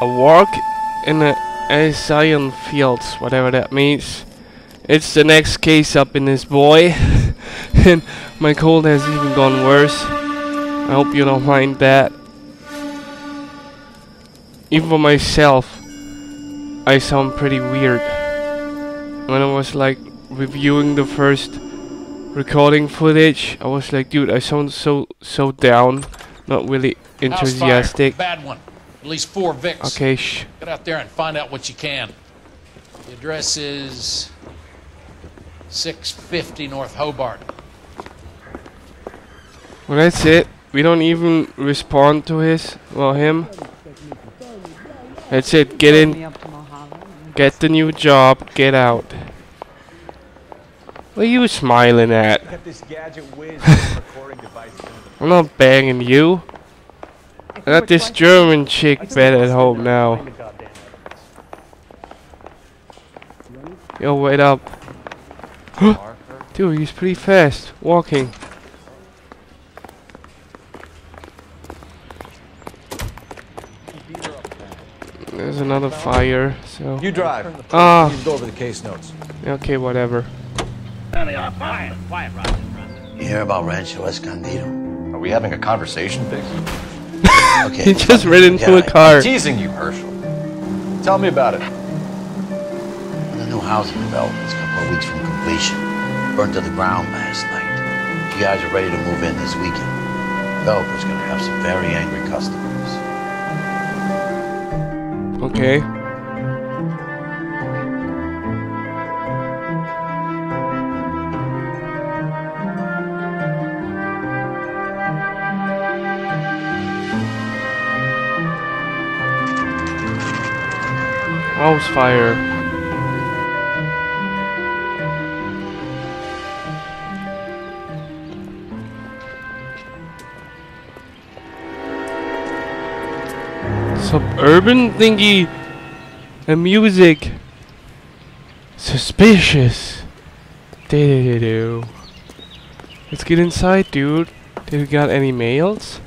a walk in the Elysian Fields, whatever that means. It's the next case up in this boy, and my cold has even gone worse. I hope you don't mind that. Even for myself, I sound pretty weird. When I was like reviewing the first recording footage, I was like, dude, I sound so so down, not really enthusiastic. Bad one. At least four Vicks. Okay, shh. Get out there and find out what you can. The address is 650 North Hobart. Well, that's it. We don't even respond to his, well, him. That's it. Get in, get the new job, get out. What are you smiling at? Got this gadget whiz recording device. I'm not banging you. I got this German chick bed at home now. Yo, wait up. Dude, he's pretty fast. Walking. There's another fire, so... You drive. Ah, You go over the case notes. okay, whatever. You hear about Rancho Escondido? Are we having a conversation, Biggs? Okay. He just ran into a car. Teasing you, Herschel. Tell me about it. The new housing development is a couple of weeks from completion. Burned to the ground last night. You guys are ready to move in this weekend. Developer's gonna have some very angry customers. Okay. House fire. Suburban thingy and music. Suspicious. Let's get inside, dude. Did we got any mails?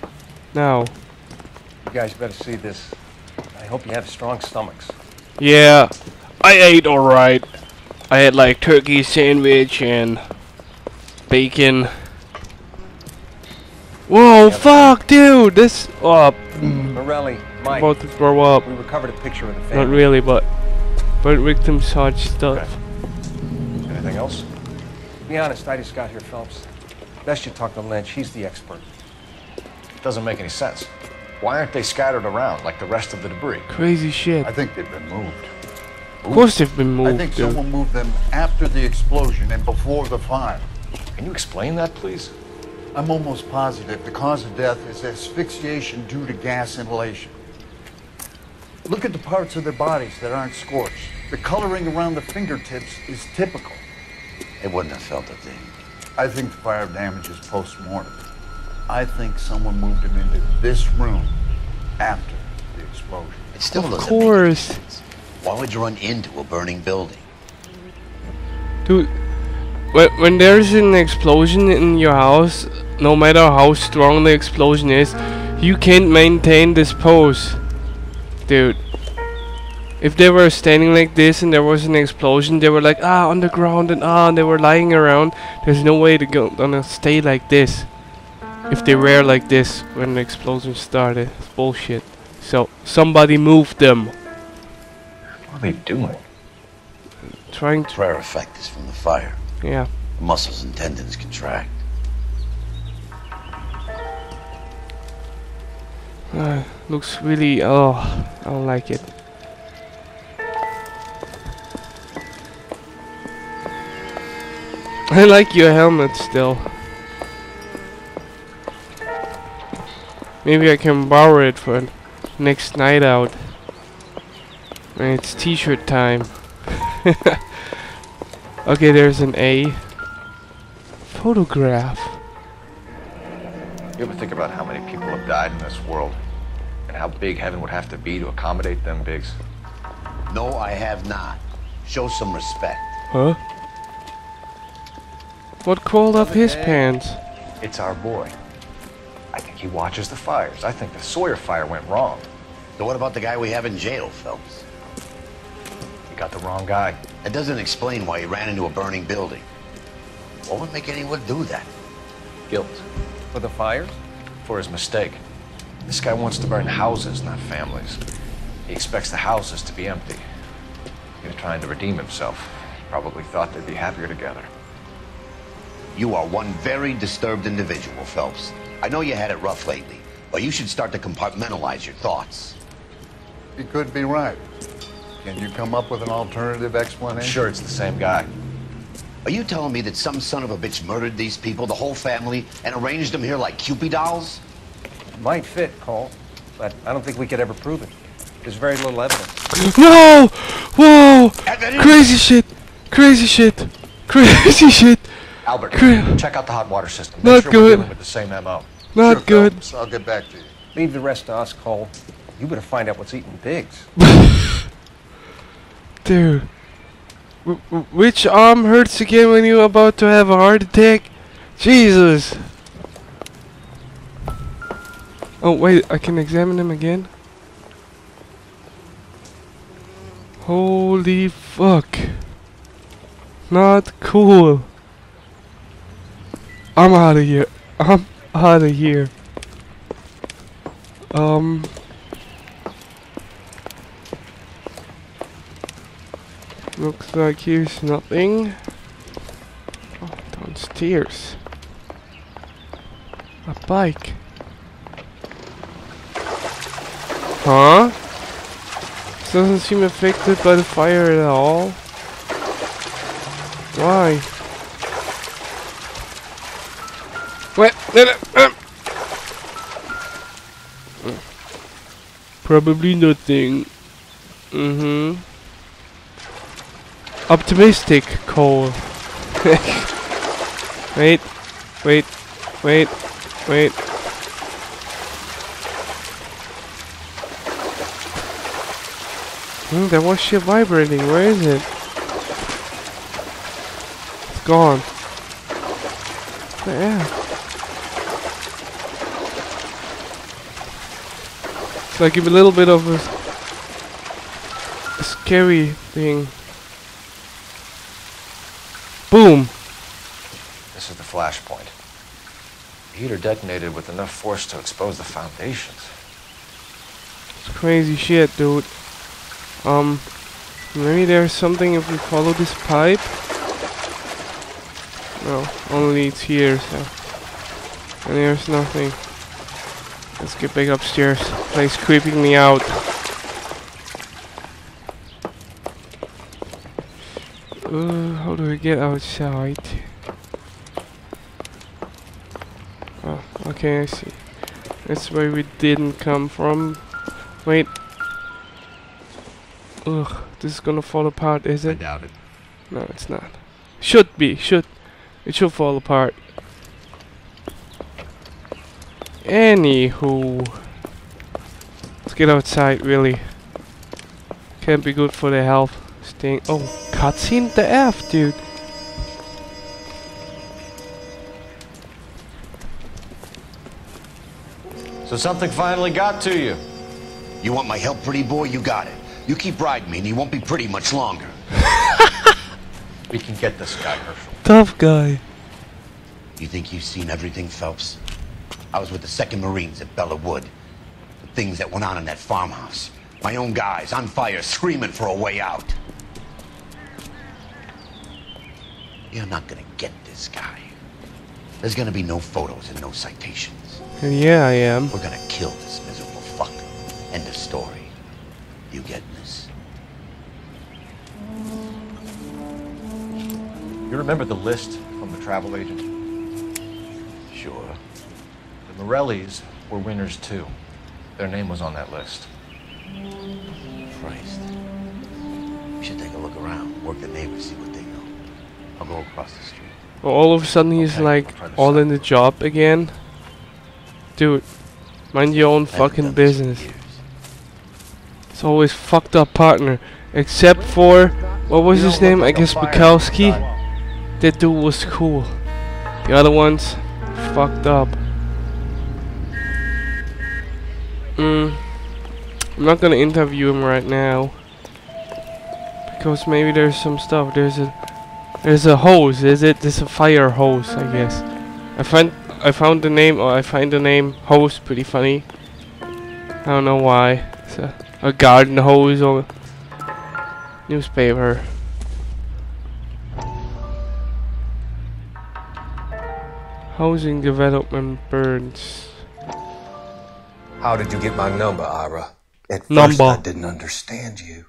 No. You guys better see this. I hope you have strong stomachs. Yeah, I ate alright. I had like turkey sandwich and bacon. Whoa, fuck, dude! This. Oh, mm. Morelli, Mike, about to throw up. we recovered a picture of the Not really, but. But victim such stuff. Anything else? Be honest, I just got here, Phelps. Best you talk to Lynch. He's the expert. Doesn't make any sense. Why aren't they scattered around like the rest of the debris? Crazy shit. I think they've been moved. Of course they've been moved, I think dude. someone moved them after the explosion and before the fire. Can you explain that, please? I'm almost positive the cause of death is asphyxiation due to gas inhalation. Look at the parts of their bodies that aren't scorched. The coloring around the fingertips is typical. They wouldn't have felt a thing. I think the fire damage is post-mortem. I think someone moved him into this room after the explosion. It still Of doesn't make course. any sense. Why would you run into a burning building? Dude, when, when there's an explosion in your house, no matter how strong the explosion is, you can't maintain this pose. Dude. If they were standing like this and there was an explosion, they were like, ah, on the ground and ah, and they were lying around. There's no way to go, gonna stay like this. If they were like this when the explosion started. It's bullshit. So, somebody moved them. What are they doing? Trying to, Prayer effect is from the fire. yeah. The muscles and tendons contract. Uh, looks really, oh, I don't like it. I like your helmet still. Maybe I can borrow it for next night out. And it's t-shirt time. okay, there's an A. Photograph. You ever think about how many people have died in this world? And how big heaven would have to be to accommodate them, Biggs? No, I have not. Show some respect. Huh? What crawled up his pants? It's our boy. I think he watches the fires. I think the Sawyer fire went wrong. So what about the guy we have in jail, Phelps? You got the wrong guy. That doesn't explain why he ran into a burning building. What would make anyone do that? Guilt. For the fires? For his mistake. This guy wants to burn houses, not families. He expects the houses to be empty. He was trying to redeem himself. Probably thought they'd be happier together. You are one very disturbed individual, Phelps. I know you had it rough lately, but you should start to compartmentalize your thoughts. He could be right. Can you come up with an alternative I'm explanation? sure it's the same guy. Are you telling me that some son of a bitch murdered these people, the whole family, and arranged them here like Kewpie dolls? Might fit, Cole, but I don't think we could ever prove it. There's very little evidence. Whoa! Whoa! Crazy shit! Crazy shit! Crazy shit! Albert, Good. check out the hot water system. Not sure good. we're dealing with the same MO. Not Sure, good. Phelps. I'll get back to you. Leave the rest to us, Cole. You better find out what's eating Biggs. Dude. W- w- which arm hurts again when you're about to have a heart attack? Jesus! Oh, wait, I can examine him again? Holy fuck. Not cool. I'm out of here. I'm out of here. Um. Looks like here's nothing. Oh, downstairs. A bike. Huh? This doesn't seem affected by the fire at all. Why? Wait, no, no. Probably nothing. Mm-hmm. Optimistic, Cole. wait, wait, wait, wait. Hmm, that was shit vibrating. Where is it? It's gone. Yeah. Like a little bit of a, a scary thing. Boom. This is the flashpoint. The heater detonated with enough force to expose the foundations. It's crazy shit, dude. Um, maybe there's something if we follow this pipe. No, only it's here, so. And there's nothing. Let's get back upstairs. Place creeping me out. Uh, how do we get outside? Oh, okay, I see. That's where we didn't come from. Wait. Ugh, this is gonna fall apart, is it? I doubt it. No, it's not. Should be, should. It should fall apart. Anywho. Let's get outside, really. Can't be good for the health. Staying. Oh, cutscene the F, dude. So something finally got to you. You want my help, pretty boy? You got it. You keep riding me and you won't be pretty much longer. We can get this guy, Herschel. Tough guy. You think you've seen everything, Phelps? I was with the 2nd Marines at Belleau Wood. The things that went on in that farmhouse. My own guys on fire screaming for a way out. You're not gonna get this guy. There's gonna be no photos and no citations. Yeah, I am. We're gonna kill this miserable fuck. End of story. You getting this? You remember the list from the travel agent? Sure. The Morellis were winners too. Their name was on that list. Christ. We should take a look around, work the neighbors, see what they know. I'll go across the street. All of a sudden he's Okay, like I'll try this all in the job again. Dude, mind your own I fucking done this in business. It's always fucked up partner. Except for what was You his name? I like a guess fireman, Bukowski. That dude was cool. The other ones, fucked up. Mm. I'm not gonna interview him right now. Because maybe there's some stuff. There's a there's a hose, is it? There's a fire hose, I guess. I find I found the name or I find the name hose pretty funny. I don't know why. It's a, a garden hose or newspaper. Housing development burns. How did you get my number, Ira? At first, Number. I didn't understand you.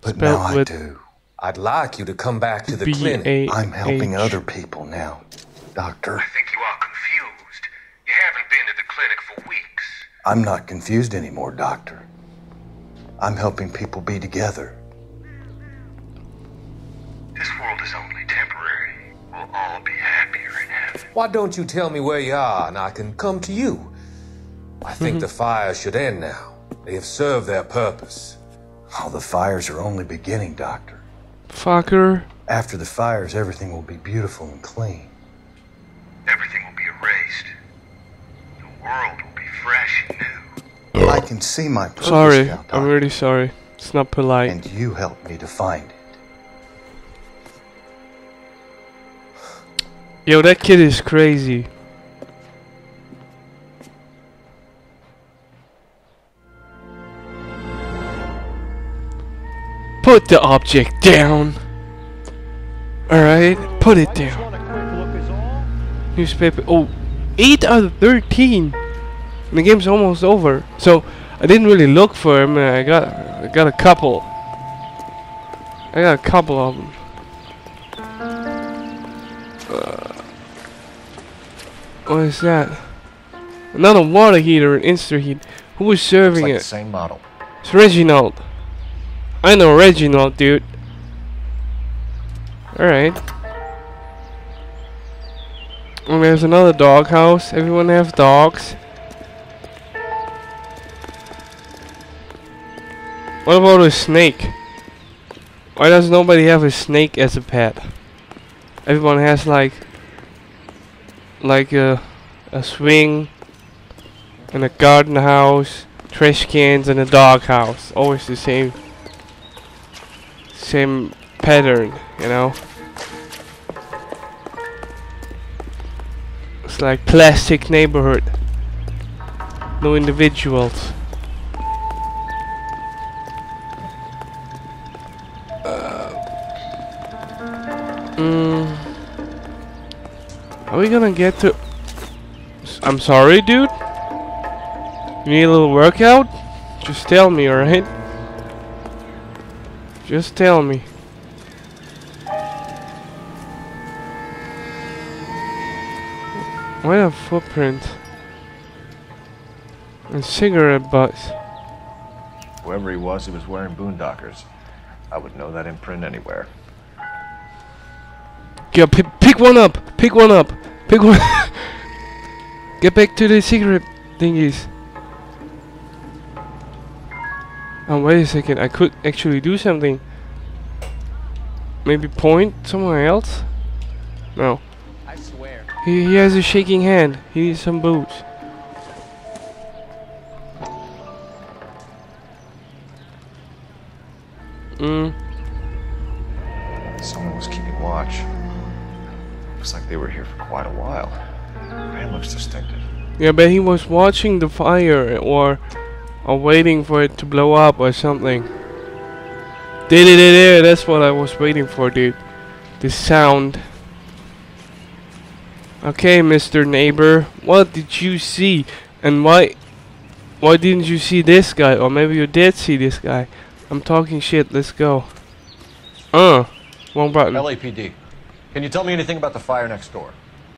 But Spelled now I do. I'd like you to come back to the B clinic. A I'm helping H. other people now, Doctor. I think you are confused. You haven't been to the clinic for weeks. I'm not confused anymore, Doctor. I'm helping people be together. This world is only temporary. We'll all be happier in heaven. Why don't you tell me where you are and I can come to you? I think the fire should end now. They have served their purpose. All the fires are only beginning, Doctor. Fucker. After the fires, everything will be beautiful and clean. Everything will be erased. The world will be fresh and new. I can see my purpose Sorry. now, I'm really sorry. It's not polite. and you helped me to find it. Yo, that kid is crazy. Put the object down. Alright, put it down. Newspaper. Oh, 8 out of 13. The game's almost over. So, I didn't really look for him. I got, I got a couple. I got a couple of them. Uh, what is that? Another water heater, an instant heat. Who was It's serving like the it? same model. It's Reginald. I know Reginald, dude. Alright. And there's another doghouse. Everyone have dogs. What about a snake? Why does nobody have a snake as a pet? Everyone has like like a a swing and a garden house, trash cans and a dog house. Always the same same pattern, you know. It's like plastic neighborhood. No individuals. Uh, mm. Are we gonna get to... I'm sorry, dude? You need a little workout? Just tell me, alright? Just tell me. What a footprint? And cigarette butts. Whoever he was, he was wearing boondockers. I would know that imprint anywhere. Yeah, pick, pick one up. Pick one up. Pick one. Get back to the cigarette thingies. Oh, wait a second. I could actually do something. Maybe point somewhere else? No. I swear. He, he has a shaking hand. He needs some boots. Mm. Someone was keeping watch. Looks like they were here for quite a while. Man looks distinctive. Yeah, but he was watching the fire or or waiting for it to blow up or something. That's what I was waiting for, dude. The sound. Okay, Mr. Neighbor, what did you see, and why? Why didn't you see this guy? Or maybe you did see this guy. I'm talking shit. Let's go. Uh, wrong button. LAPD. Can you tell me anything about the fire next door?